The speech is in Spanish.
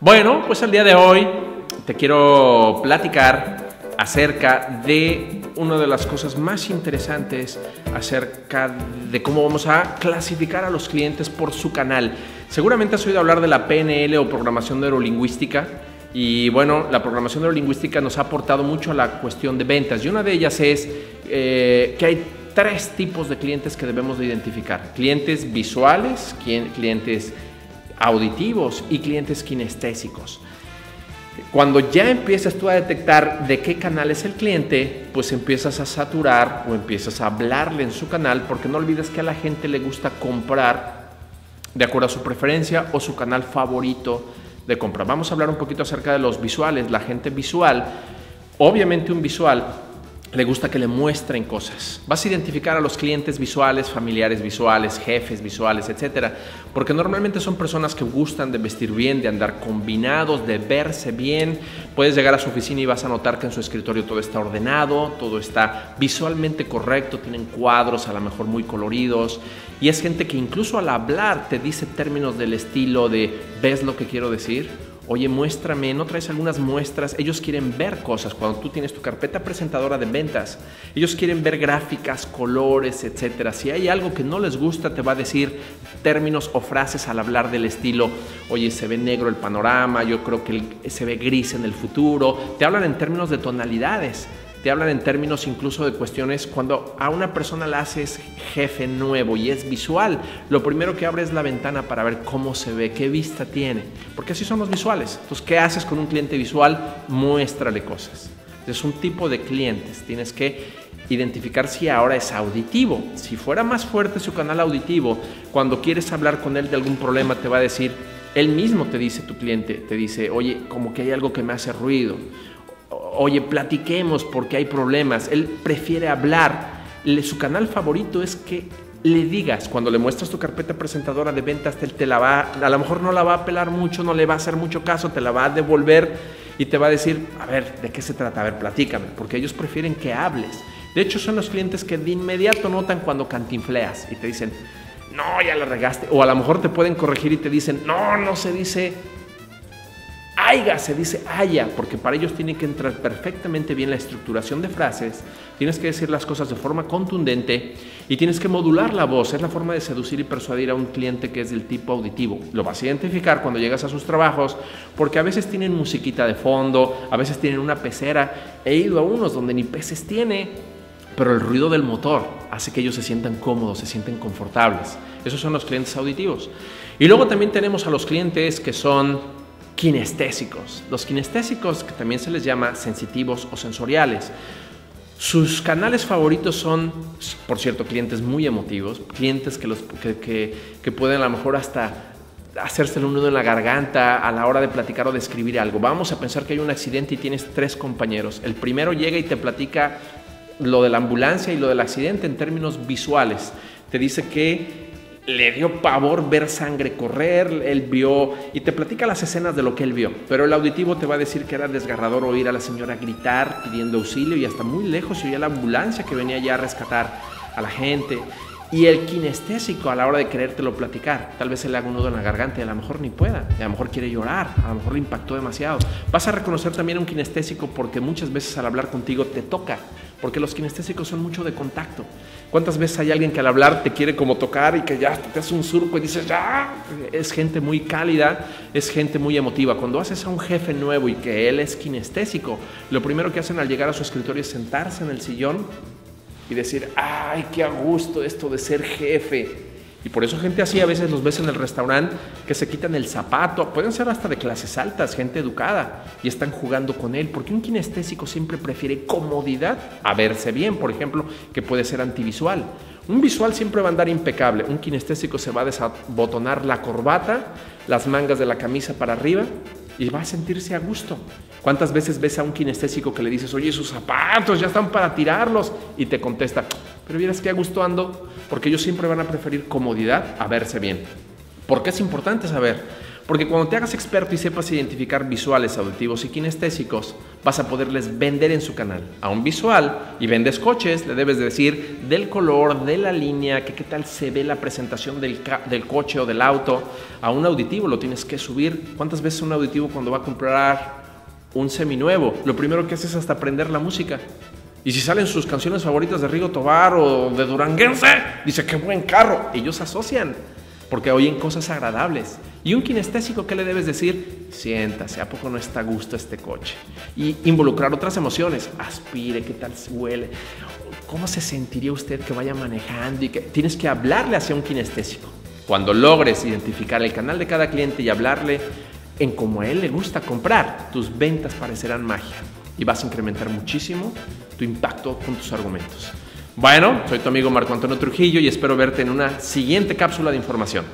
Bueno, pues el día de hoy te quiero platicar acerca de una de las cosas más interesantes acerca de cómo vamos a clasificar a los clientes por su canal. Seguramente has oído hablar de la PNL o programación neurolingüística. Y bueno, la programación neurolingüística nos ha aportado mucho a la cuestión de ventas. Y una de ellas es eh, que hay tres tipos de clientes que debemos de identificar. Clientes visuales, clientes auditivos y clientes kinestésicos. Cuando ya empiezas tú a detectar de qué canal es el cliente, pues empiezas a saturar o empiezas a hablarle en su canal, porque no olvides que a la gente le gusta comprar de acuerdo a su preferencia o su canal favorito de compra. Vamos a hablar un poquito acerca de los visuales. La gente visual, obviamente un visual le gusta que le muestren cosas. Vas a identificar a los clientes visuales, familiares visuales, jefes visuales, etcétera, porque normalmente son personas que gustan de vestir bien, de andar combinados, de verse bien. Puedes llegar a su oficina y vas a notar que en su escritorio todo está ordenado, todo está visualmente correcto, tienen cuadros a lo mejor muy coloridos y es gente que incluso al hablar te dice términos del estilo de ¿ves lo que quiero decir? Oye, muéstrame, ¿no traes algunas muestras? Ellos quieren ver cosas cuando tú tienes tu carpeta presentadora de ventas. Ellos quieren ver gráficas, colores, etcétera. Si hay algo que no les gusta, te va a decir términos o frases al hablar del estilo, oye, se ve negro el panorama, yo creo que se ve gris en el futuro. Te hablan en términos de tonalidades te hablan en términos incluso de cuestiones cuando a una persona la haces jefe nuevo y es visual, lo primero que abre es la ventana para ver cómo se ve, qué vista tiene, porque así son los visuales. Entonces, ¿qué haces con un cliente visual? Muéstrale cosas. Es un tipo de clientes, tienes que identificar si ahora es auditivo. Si fuera más fuerte su canal auditivo, cuando quieres hablar con él de algún problema, te va a decir, él mismo te dice tu cliente, te dice, oye, como que hay algo que me hace ruido oye, platiquemos porque hay problemas. Él prefiere hablar. su canal favorito es que le digas, cuando le muestras tu carpeta presentadora de ventas, él te la va, a lo mejor no la va a pelar mucho, no le va a hacer mucho caso, te la va a devolver y te va a decir, a ver, ¿de qué se trata? A ver, platícame, porque ellos prefieren que hables. De hecho, son los clientes que de inmediato notan cuando cantinfleas y te dicen, no, ya la regaste. O a lo mejor te pueden corregir y te dicen, no, no se dice Aiga se dice haya, porque para ellos tiene que entrar perfectamente bien la estructuración de frases, tienes que decir las cosas de forma contundente y tienes que modular la voz. Es la forma de seducir y persuadir a un cliente que es del tipo auditivo. Lo vas a identificar cuando llegas a sus trabajos, porque a veces tienen musiquita de fondo, a veces tienen una pecera. He ido a unos donde ni peces tiene, pero el ruido del motor hace que ellos se sientan cómodos, se sienten confortables. Esos son los clientes auditivos. Y luego también tenemos a los clientes que son kinestésicos. Los kinestésicos, que también se les llama sensitivos o sensoriales. Sus canales favoritos son, por cierto, clientes muy emotivos, clientes que, los, que, que, pueden a lo mejor hasta hacerse un nudo en la garganta a la hora de platicar o de escribir algo. Vamos a pensar que hay un accidente y tienes tres compañeros. El primero llega y te platica lo de la ambulancia y lo del accidente en términos visuales. Te dice que le dio pavor ver sangre correr, él vio y te platica las escenas de lo que él vio, pero el auditivo te va a decir que era desgarrador oír a la señora gritar pidiendo auxilio y hasta muy lejos se oía la ambulancia que venía ya a rescatar a la gente. Y el kinestésico a la hora de querértelo platicar, tal vez se le haga un nudo en la garganta y a lo mejor ni pueda, a lo mejor quiere llorar, a lo mejor le impactó demasiado. Vas a reconocer también un kinestésico porque muchas veces al hablar contigo te toca, porque los kinestésicos son mucho de contacto. ¿Cuántas veces hay alguien que al hablar te quiere como tocar y que ya te hace un surco y dices, ya? Es gente muy cálida, es gente muy emotiva. Cuando haces a un jefe nuevo y que él es kinestésico, lo primero que hacen al llegar a su escritorio es sentarse en el sillón y decir, ay, qué gusto esto de ser jefe. Y por eso gente así a veces los ves en el restaurante que se quitan el zapato, pueden ser hasta de clases altas, gente educada, y están jugando con él, porque un kinestésico siempre prefiere comodidad a verse bien, por ejemplo, que puede ser antivisual. Un visual siempre va a andar impecable, un kinestésico se va a desabotonar la corbata, las mangas de la camisa para arriba y va a sentirse a gusto. ¿Cuántas veces ves a un kinestésico que le dices, oye, sus zapatos ya están para tirarlos? Y te contesta, pero vieras que a gusto ando, porque ellos siempre van a preferir comodidad a verse bien. ¿Por qué es importante saber? Porque cuando te hagas experto y sepas identificar visuales, auditivos y kinestésicos, vas a poderles vender en su canal. A un visual y vendes coches, le debes decir del color, de la línea, que qué tal se ve la presentación del, del coche o del auto. A un auditivo lo tienes que subir. ¿Cuántas veces un auditivo cuando va a comprar un seminuevo, lo primero que hace es hasta aprender la música? Y si salen sus canciones favoritas de Rigo Tobar o de Duranguense, dice, qué buen carro. Ellos asocian porque oyen cosas agradables. Y un kinestésico, ¿qué le debes decir? Siéntase, ¿a poco no está a gusto este coche? Y involucrar otras emociones. Aspire, ¿qué tal huele? ¿Cómo se sentiría usted que vaya manejando? Y que tienes que hablarle hacia un kinestésico. Cuando logres identificar el canal de cada cliente y hablarle en cómo a él le gusta comprar, tus ventas parecerán magia y vas a incrementar muchísimo tu impacto con tus argumentos. Bueno, soy tu amigo Marco Antonio Trujillo y espero verte en una siguiente cápsula de información.